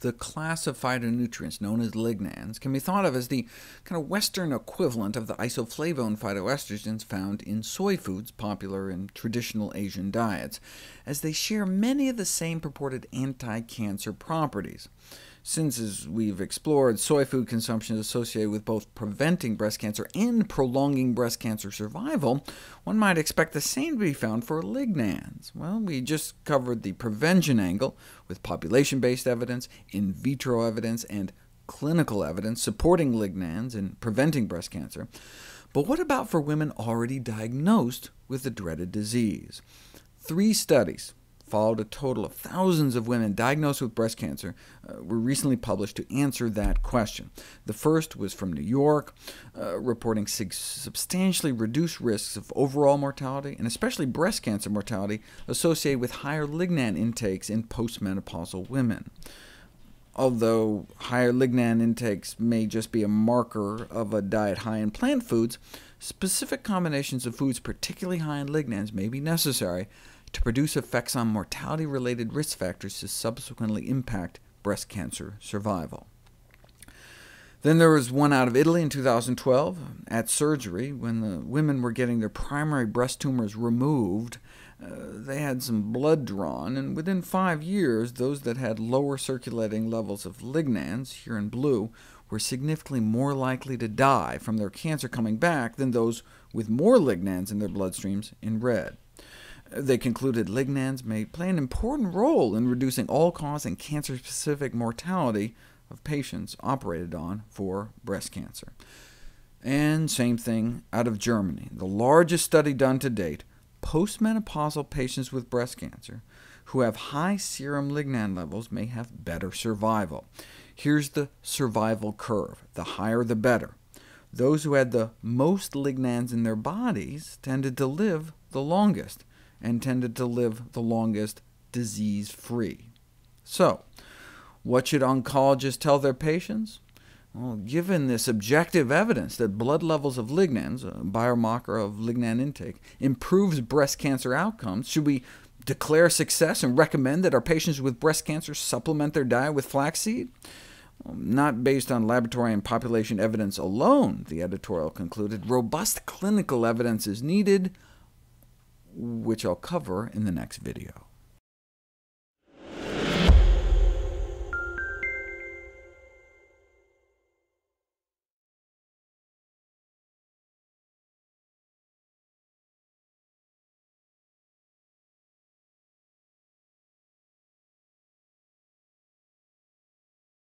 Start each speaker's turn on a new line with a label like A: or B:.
A: The class of phytonutrients known as lignans can be thought of as the kind of Western equivalent of the isoflavone phytoestrogens found in soy foods popular in traditional Asian diets, as they share many of the same purported anti-cancer properties. Since, as we've explored, soy food consumption is associated with both preventing breast cancer and prolonging breast cancer survival, one might expect the same to be found for lignans. Well, we just covered the prevention angle, with population-based evidence, in vitro evidence, and clinical evidence supporting lignans in preventing breast cancer. But what about for women already diagnosed with the dreaded disease? Three studies followed a total of thousands of women diagnosed with breast cancer, uh, were recently published to answer that question. The first was from New York, uh, reporting substantially reduced risks of overall mortality, and especially breast cancer mortality, associated with higher lignan intakes in postmenopausal women. Although higher lignan intakes may just be a marker of a diet high in plant foods, specific combinations of foods particularly high in lignans may be necessary to produce effects on mortality-related risk factors to subsequently impact breast cancer survival. Then there was one out of Italy in 2012, at surgery, when the women were getting their primary breast tumors removed. Uh, they had some blood drawn, and within five years, those that had lower circulating levels of lignans, here in blue, were significantly more likely to die from their cancer coming back than those with more lignans in their bloodstreams in red. They concluded lignans may play an important role in reducing all-cause and cancer-specific mortality of patients operated on for breast cancer. And same thing out of Germany. The largest study done to date, postmenopausal patients with breast cancer who have high serum lignan levels may have better survival. Here's the survival curve. The higher the better. Those who had the most lignans in their bodies tended to live the longest and tended to live the longest disease-free. So, what should oncologists tell their patients? Well, given this objective evidence that blood levels of lignans, a biomarker of lignan intake, improves breast cancer outcomes, should we declare success and recommend that our patients with breast cancer supplement their diet with flaxseed? Not based on laboratory and population evidence alone, the editorial concluded. Robust clinical evidence is needed, which I'll cover in the next video.